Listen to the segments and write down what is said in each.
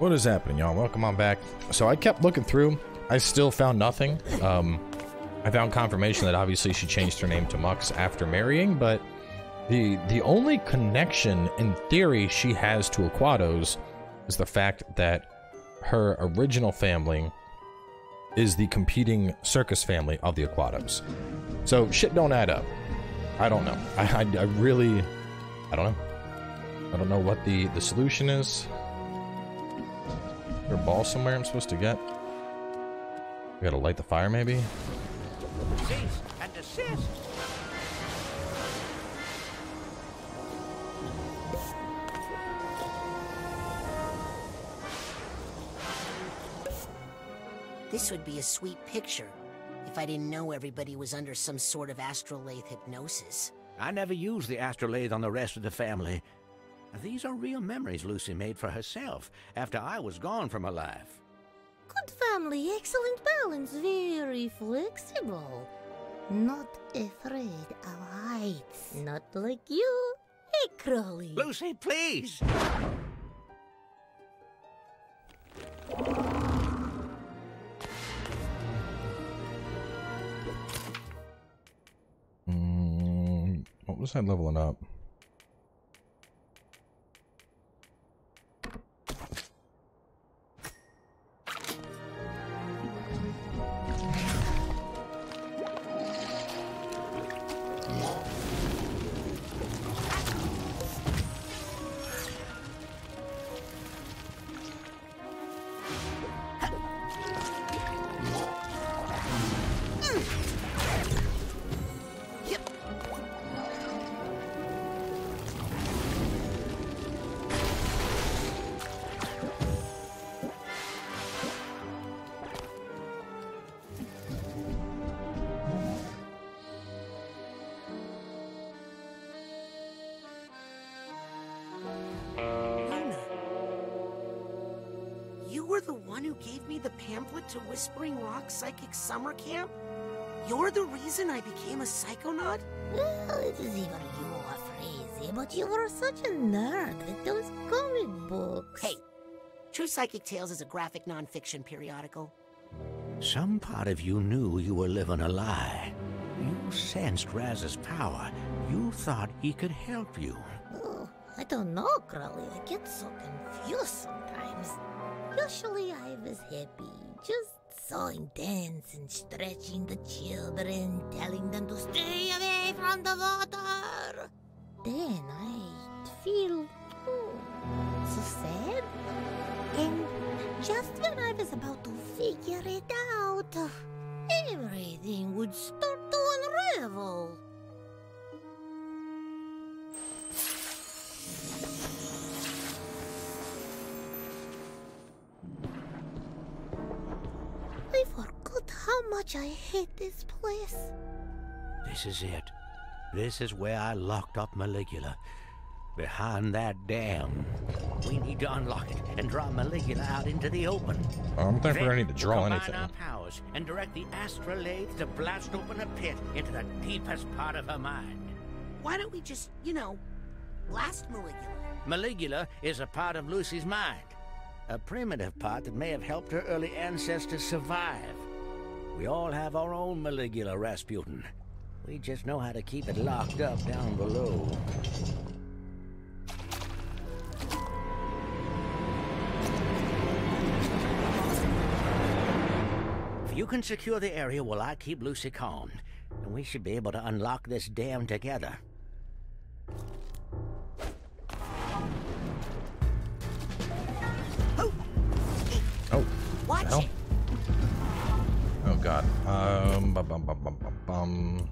What is happening, y'all? Welcome on back. So I kept looking through. I still found nothing. Um, I found confirmation that obviously she changed her name to Mux after marrying, but the the only connection in theory she has to Aquatos is the fact that her original family is the competing circus family of the Aquatos. So shit don't add up. I don't know. I, I, I really, I don't know. I don't know what the, the solution is. Is there a ball somewhere I'm supposed to get? We gotta light the fire, maybe? Cease and desist. This would be a sweet picture if I didn't know everybody was under some sort of astrolabe hypnosis. I never used the astrolabe on the rest of the family. These are real memories Lucy made for herself after I was gone from her life. Good family, excellent balance, very flexible. Not afraid of heights. Not like you, hey Cruller. Lucy, please! Mm, what was I leveling up? The one who gave me the pamphlet to Whispering Rock Psychic Summer Camp? You're the reason I became a psychonaut? Well, it is either you or Crazy, but you were such a nerd with those comic books. Hey, True Psychic Tales is a graphic nonfiction periodical. Some part of you knew you were living a lie. You sensed Raz's power. You thought he could help you. Oh, I don't know, Cruller. I get so confused sometimes. Usually I was happy, just sawing dance and stretching the children, telling them to stay away from the water. Then I feel oh, so sad. And just when I was about to figure it out, everything would start to unravel. Much I hate this place. This is it. This is where I locked up Maligula. Behind that dam. We need to unlock it and draw Maligula out into the open. I don't think we're gonna need to draw combine anything. our powers and direct the astrolabe to blast open a pit into the deepest part of her mind. Why don't we just, you know, blast Maligula? Maligula is a part of Lucy's mind. A primitive part that may have helped her early ancestors survive. We all have our own Maligula, Razputin. We just know how to keep it locked up down below. If you can secure the area while I keep Lucy calm, then we should be able to unlock this dam together. Oh, Watch it. God. Um, bum, bum, bum,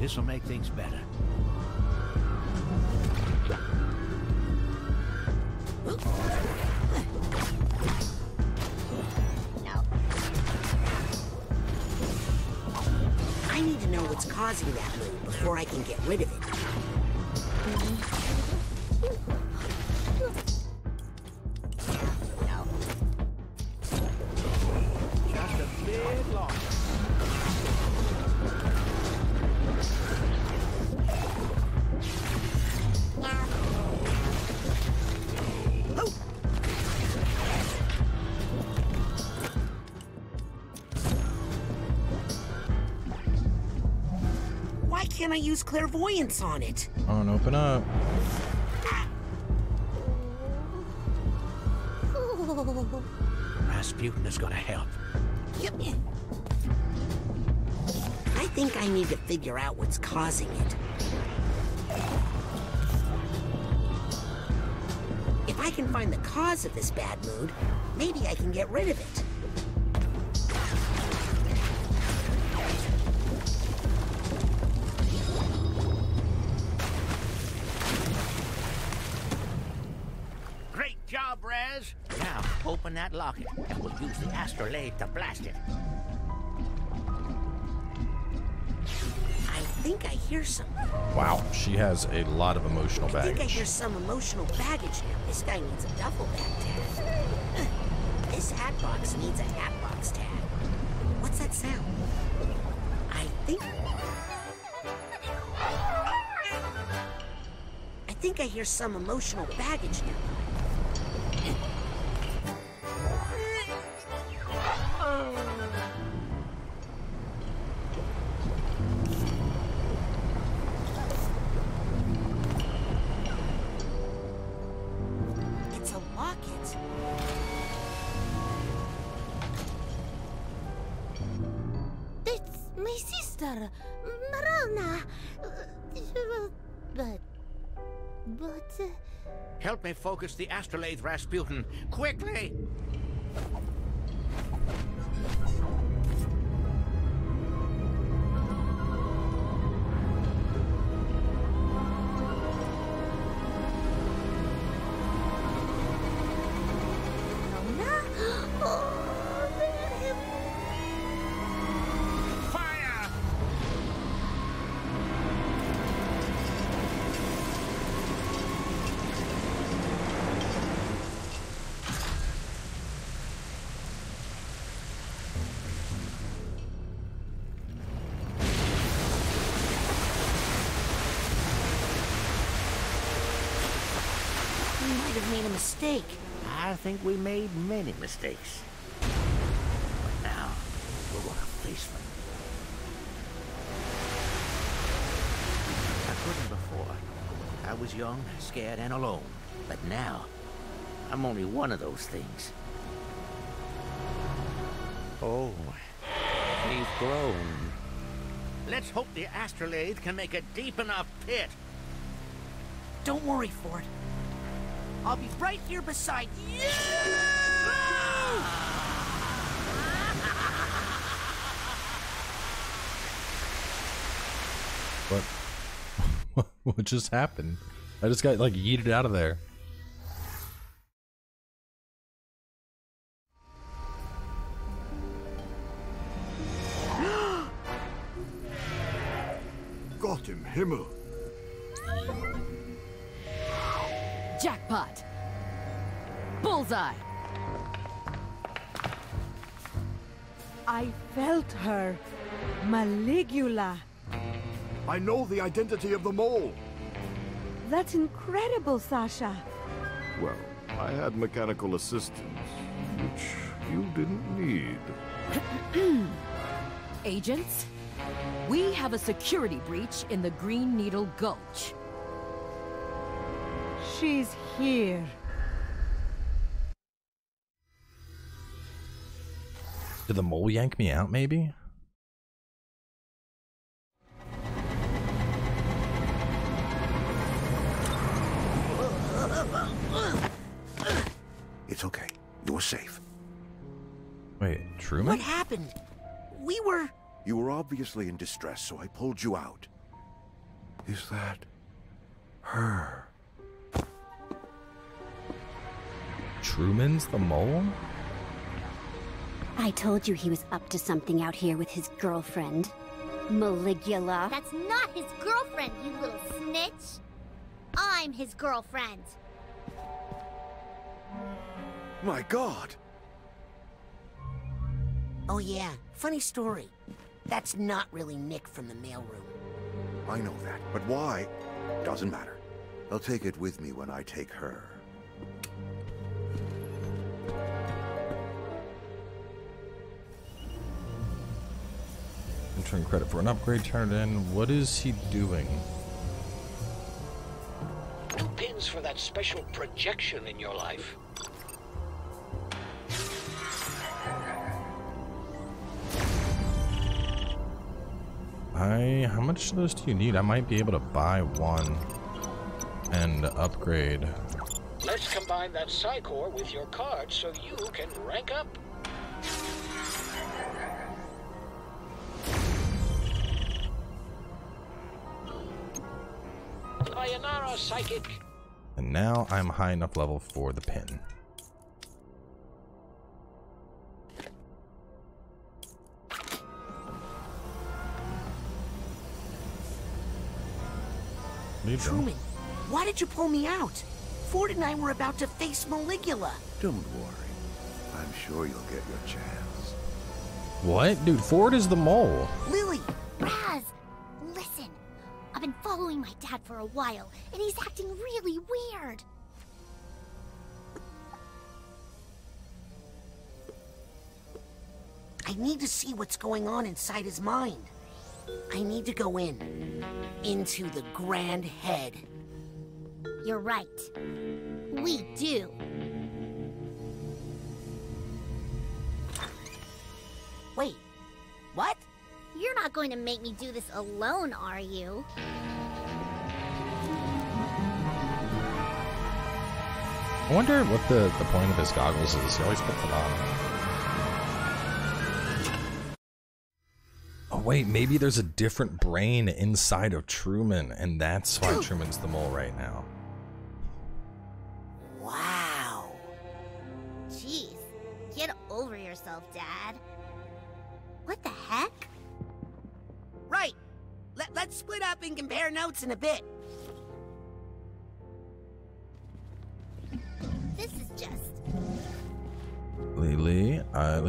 This'll make things better. No. I need to know what's causing that mood before I can get rid of it. Why can't I use clairvoyance on it? On, open up. Razputin is gonna help. Yep. I think I need to figure out what's causing it. If I can find the cause of this bad mood, maybe I can get rid of it. Open that locket, and we'll use the astrolabe to blast it. I think I hear some. Wow, she has a lot of emotional I think I baggage. hear some emotional baggage now. This guy needs a duffel bag tag. This hat box needs a hat box tag. What's that sound? I think. I think I hear some emotional baggage now. Sister, Marana. Uh, But. But. uh, Help me focus the astrolabe, Razputin. Quickly! Might have made a mistake. I think we made many mistakes. But now, we're gonna face them. I couldn't before. I was young, scared, and alone. But now, I'm only one of those things. Oh, we've grown. Let's hope the astrolabe can make a deep enough pit. Don't worry, Ford. I'll be right here beside you. What? what just happened? I just got like yeeted out of there. Gott im Himmel! Jackpot! Bullseye! I felt her. Maligula. I know the identity of the mole. That's incredible, Sasha. Well, I had mechanical assistance, which you didn't need. Agents, we have a security breach in the Green Needle Gulch. She's here. Did the mole yank me out, maybe? It's okay. You're safe. Wait, Truman? What happened? We were... You were obviously in distress, so I pulled you out. Is that... her? Truman's the mole? I told you he was up to something out here with his girlfriend. Maligula. That's not his girlfriend, you little snitch. I'm his girlfriend. My god! Oh yeah, funny story. That's not really Nick from the mailroom. I know that, but why? Doesn't matter. I'll take it with me when I take her. Entering credit for an upgrade turned in. What is he doing? Two pins for that special projection in your life. I how much of those do you need? I might be able to buy one and upgrade. Let's combine that PSI Core with your card so you can rank up. Sayonara, Psychic. And now I'm high enough level for the pin. What are you? Truman, why did you pull me out? Ford and I were about to face Maligula. Don't worry. I'm sure you'll get your chance. What? Dude, Ford is the mole. Lili! Raz, listen. I've been following my dad for a while, and he's acting really weird. I need to see what's going on inside his mind. I need to go in. Into the Grand Head. You're right. We do. Wait, what? You're not going to make me do this alone, are you? I wonder what the, the point of his goggles is. He always puts them on. Oh wait, maybe there's a different brain inside of Truman, and that's why Truman's the mole right now. In a bit.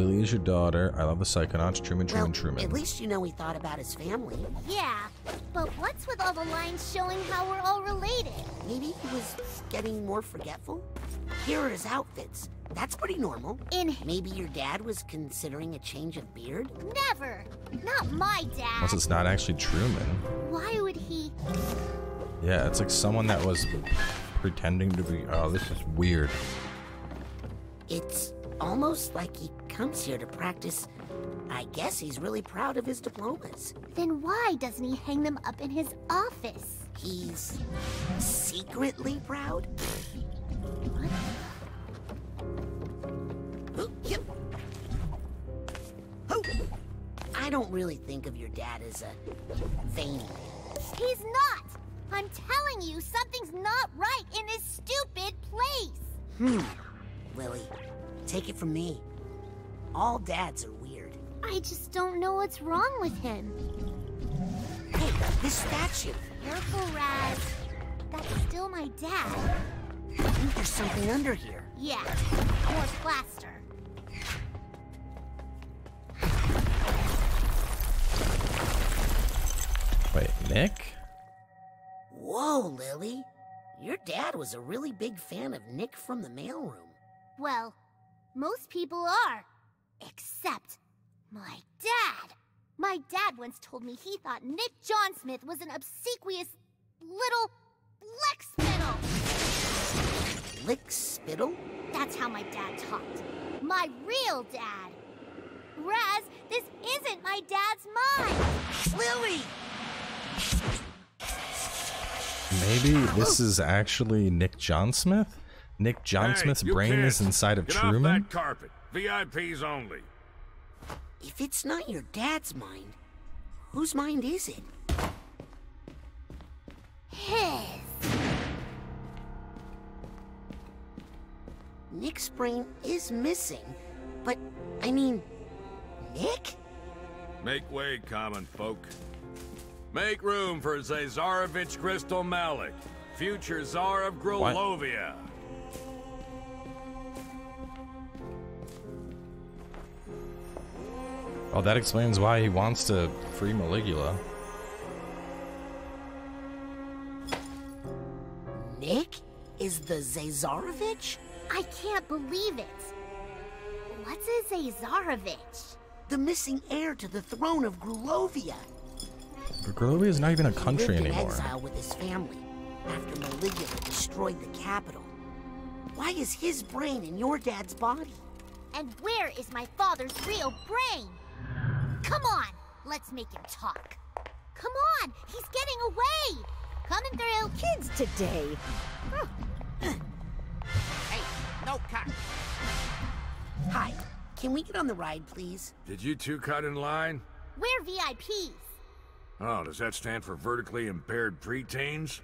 Lili, is your daughter. I love the Psychonauts. Truman, Truman, well, Truman. At least you know he thought about his family. Yeah, but what's with all the lines showing how we're all related? Maybe he was getting more forgetful? Here are his outfits. That's pretty normal. In Maybe your dad was considering a change of beard? never. Not my dad. Unless it's not actually Truman. Why would he? Yeah, it's like someone that was pretending to be. Oh, this is weird. It's almost like he comes here to practice. I guess he's really proud of his diplomas. Then why doesn't he hang them up in his office? He's secretly proud? Oh. Oh. I don't really think of your dad as a vain man. He's not. I'm telling you, something's not right in this stupid place. Hmm. Lili, Take it from me. All dads are weird. I just don't know what's wrong with him. Hey, this statue. Careful, Raz. That's still my dad. I think there's something under here. Yeah, more plaster. Wait, Nick? Whoa, Lili. Your dad was a really big fan of Nick from the mailroom. Well, most people are. Except my dad. My dad once told me he thought Nick Johnsmith was an obsequious little lick spittle. Lick spittle? That's how my dad talked. My real dad. Raz, this isn't my dad's mind. Lili! Maybe this is actually Nick Johnsmith? Nick Johnsmith's Hey, brain kids, is inside of get Truman? Off that carpet. VIPs only. If it's not your dad's mind, whose mind is it? His. Nick's brain is missing, but I mean, Nick? Make way, common folk. Make room for Zazarovich Gristol Malik, future Tsar of Grulovia. Oh, that explains why he wants to free Maligula. Nick is the Zazarovich? I can't believe it. What's a Zazarovich? The missing heir to the throne of Grulovia. But Grulovia is not even a country lived anymore. in exile with his family after Maligula destroyed the capital. Why is his brain in your dad's body? And where is my father's real brain? Come on, let's make him talk. Come on, he's getting away. Coming through. Kids today. Hey, no cut. Hi, can we get on the ride, please? Did you two cut in line? We're VIPs. Oh, does that stand for vertically impaired preteens?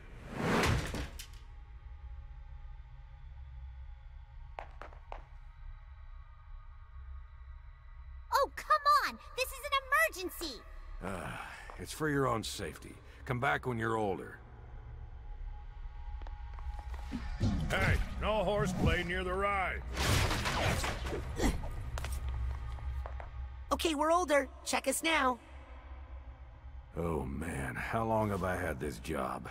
For your own safety. Come back when you're older. Hey, no horseplay near the ride. Okay, we're older. Check us now. Oh man, how long have I had this job?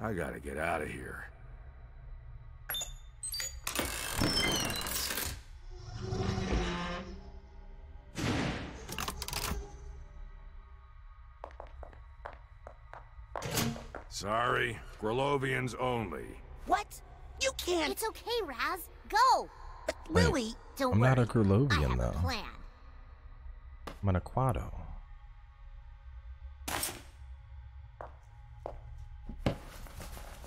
I gotta get out of here. Sorry, Grulovians only. What? You can't. It's okay, Raz. Go! But Wait, Lili, Don't I'm worry. not a I Grulovian, have though. a plan. I'm an Aquato.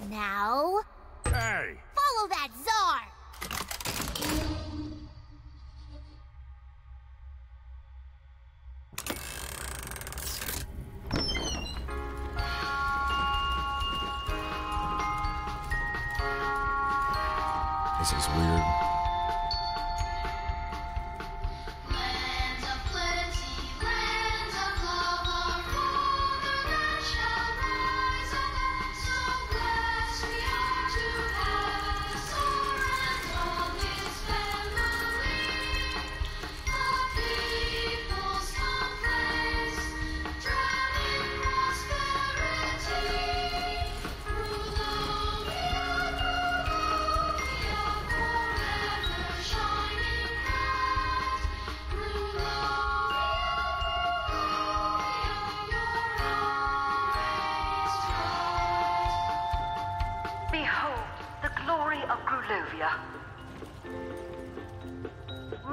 Now, Hey! follow that czar!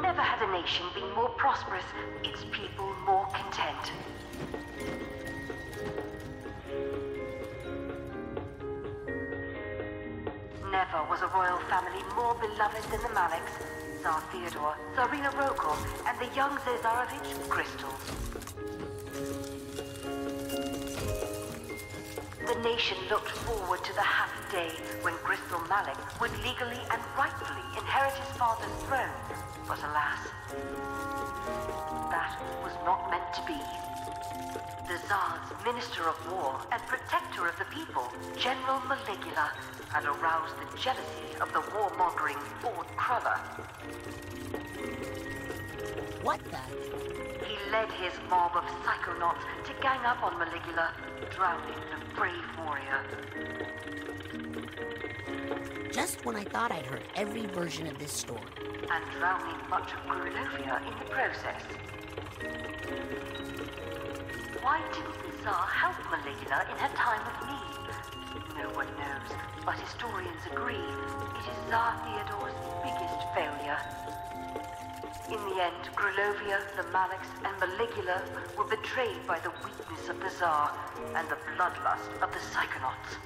Never had a nation been more prosperous, its people more content. Never was a royal family more beloved than the Maliks, Tsar Theodore, Tsarina Rokor, and the young Zazarovich Gristol. The nation looked forward to the happy day when Gristol Malik would legally and rightfully inherit his father's throne. But alas, that was not meant to be. The Tsar's Minister of War and Protector of the People, General Maligula, had aroused the jealousy of the warmongering Ford Cruller. what the? He led his mob of psychonauts to gang up on Maligula, drowning the brave warrior. Just when I thought I'd heard every version of this story. And drowning much of Grulovia in the process. Why didn't the Tsar help Maligula in her time of need? No one knows, but historians agree it is Tsar Theodore's biggest failure. In the end, Grulovia, the Maliks, and Maligula were betrayed by the weakness of the Tsar and the bloodlust of the Psychonauts.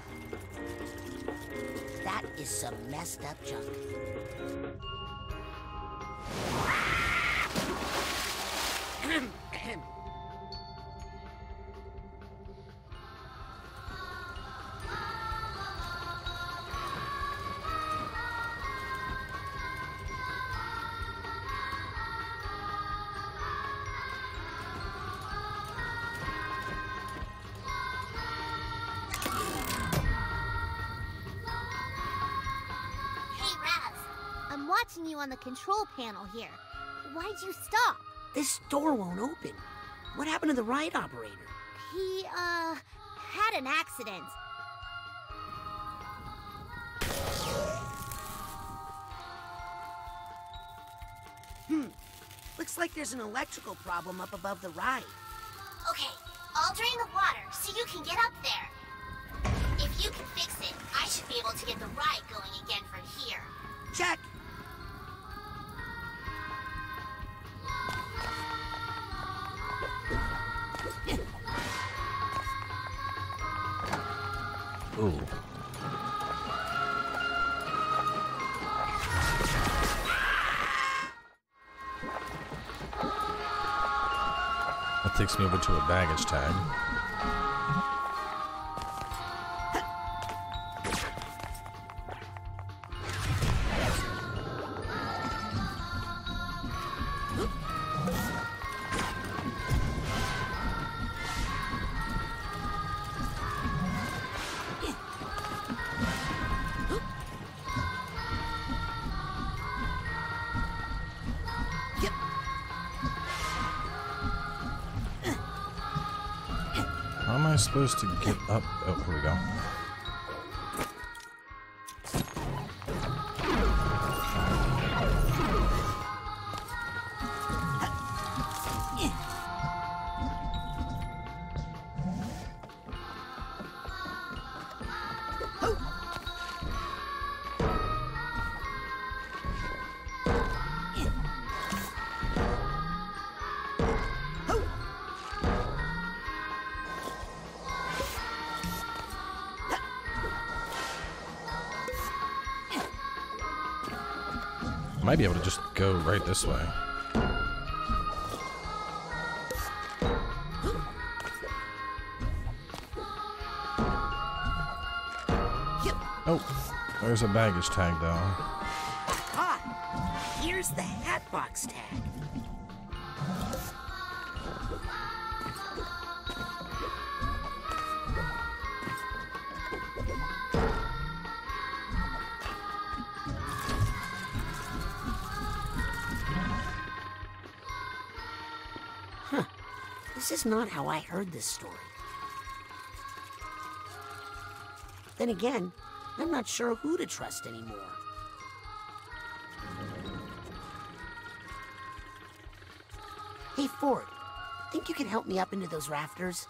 That is some messed up junk. watching you on the control panel here. Why'd you stop? This door won't open. What happened to the ride operator? He, uh, had an accident. Hmm. Looks like there's an electrical problem up above the ride. Okay, I'll drain the water so you can get up there. If you can fix it, I should be able to get the ride going again from here. Check. Takes me over to a baggage tag. Supposed to get up? Oh, here we go. Might be able to just go right this way. Oh, there's a baggage tag though. Ah, here's the hatbox tag. This is not how I heard this story. Then again, I'm not sure who to trust anymore. Hey, Ford, think you can help me up into those rafters?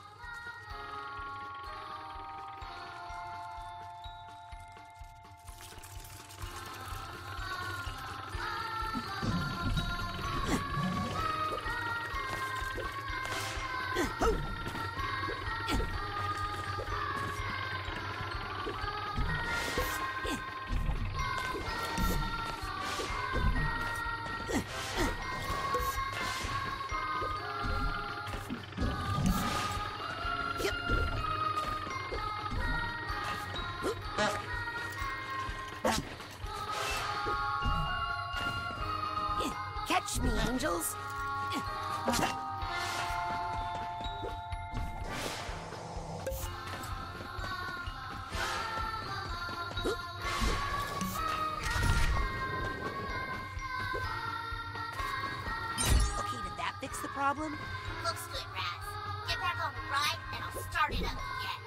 The problem? problem? Looks good, Raz. Get back on the ride, and I'll start it up again.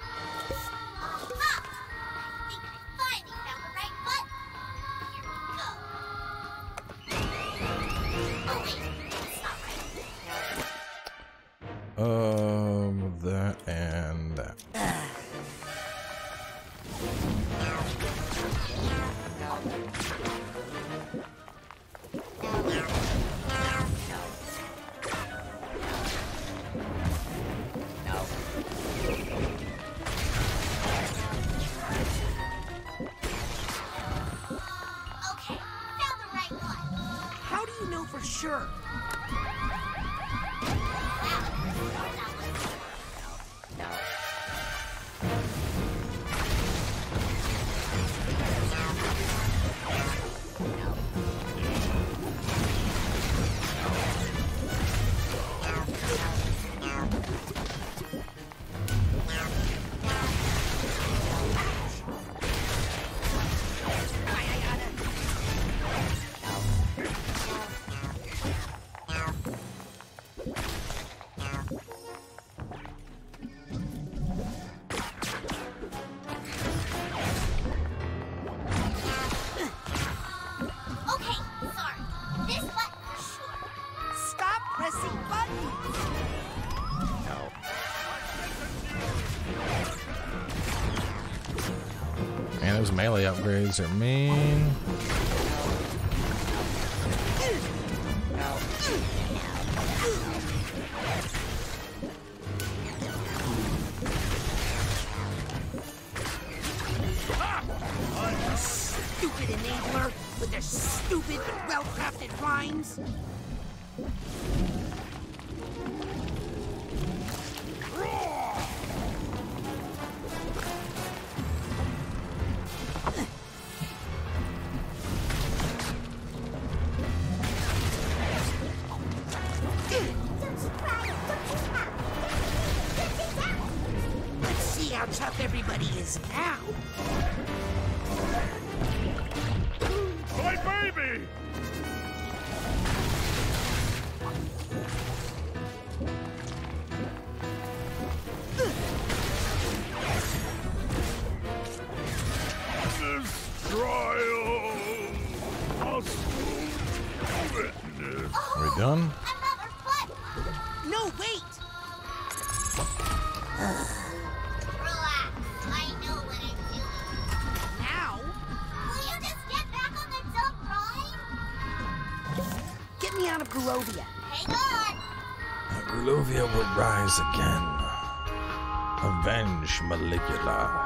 Aha! I think I finally found the right button. Here we go. Oh wait, it's not right. Um, melee upgrades are mean. Stupid enabler with their stupid well-crafted. Let's me out of Grulovia. Hang on. Grulovia will rise again. Avenge Maligula. Maligula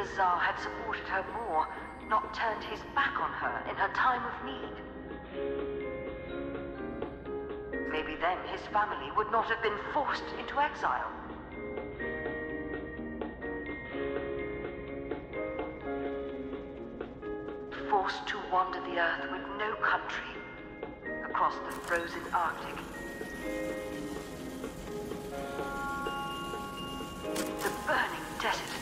the Tsar had supported her more, not turned his back on her in her time of need. Maybe then his family would not have been forced into exile. Forced to wander the earth with no country, across the frozen Arctic. The burning desert.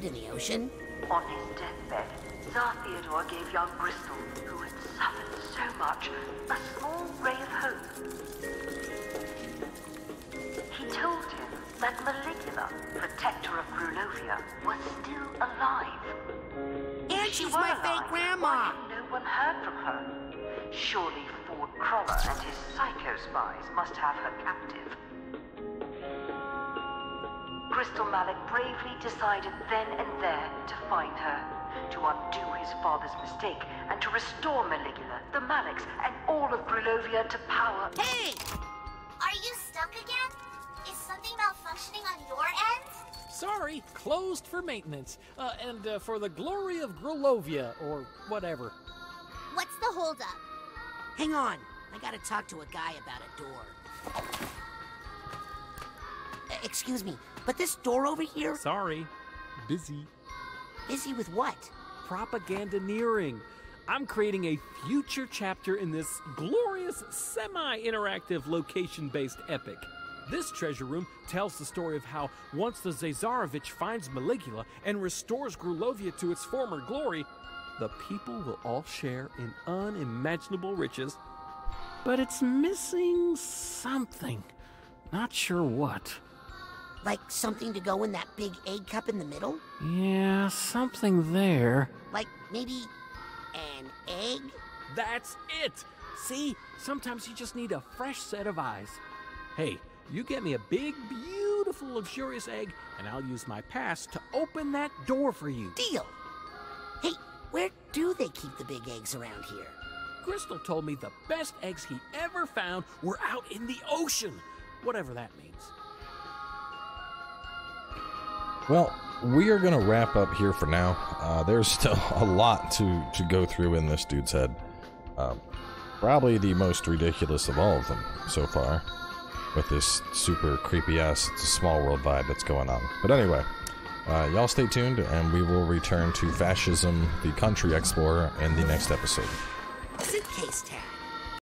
Lived in the ocean? On his deathbed, Tsar Theodore gave young Gristol, who had suffered so much, a small ray of hope. He told him that Maligula, protector of Grulovia, was still alive. And she she's my alive, fake grandma. No one heard from her? Surely Ford Cruller and his psycho spies must have her captive. Gristol Malik bravely decided then and there to find her, to undo his father's mistake, and to restore Maligula, the Maliks, and all of Grulovia to power. Hey! Are you stuck again? Is something malfunctioning on your end? Sorry, closed for maintenance. Uh, and uh, for the glory of Grulovia, or whatever. What's the holdup? Hang on. I gotta talk to a guy about a door. Uh, excuse me, but this door over here? Sorry. Busy. Busy with what? Propagandaneering. I'm creating a future chapter in this glorious semi interactive location based epic. This treasure room tells the story of how once the Zazarovich finds Maligula and restores Grulovia to its former glory, the people will all share in unimaginable riches. But it's missing something. Not sure what. Like something to go in that big egg cup in the middle? Yeah, something there. Like maybe an egg? That's it! See, sometimes you just need a fresh set of eyes. Hey, you get me a big, beautiful, luxurious egg, and I'll use my pass to open that door for you. Deal! Hey, where do they keep the big eggs around here? Gristol told me the best eggs he ever found were out in the ocean, whatever that means. Well, we are going to wrap up here for now. Uh, there's still a lot to, to go through in this dude's head. Um, probably the most ridiculous of all of them so far, with this super creepy ass small world vibe that's going on. But anyway, uh, y'all stay tuned, and we will return to Fascism, the Country Explorer, in the next episode. Suitcase tag.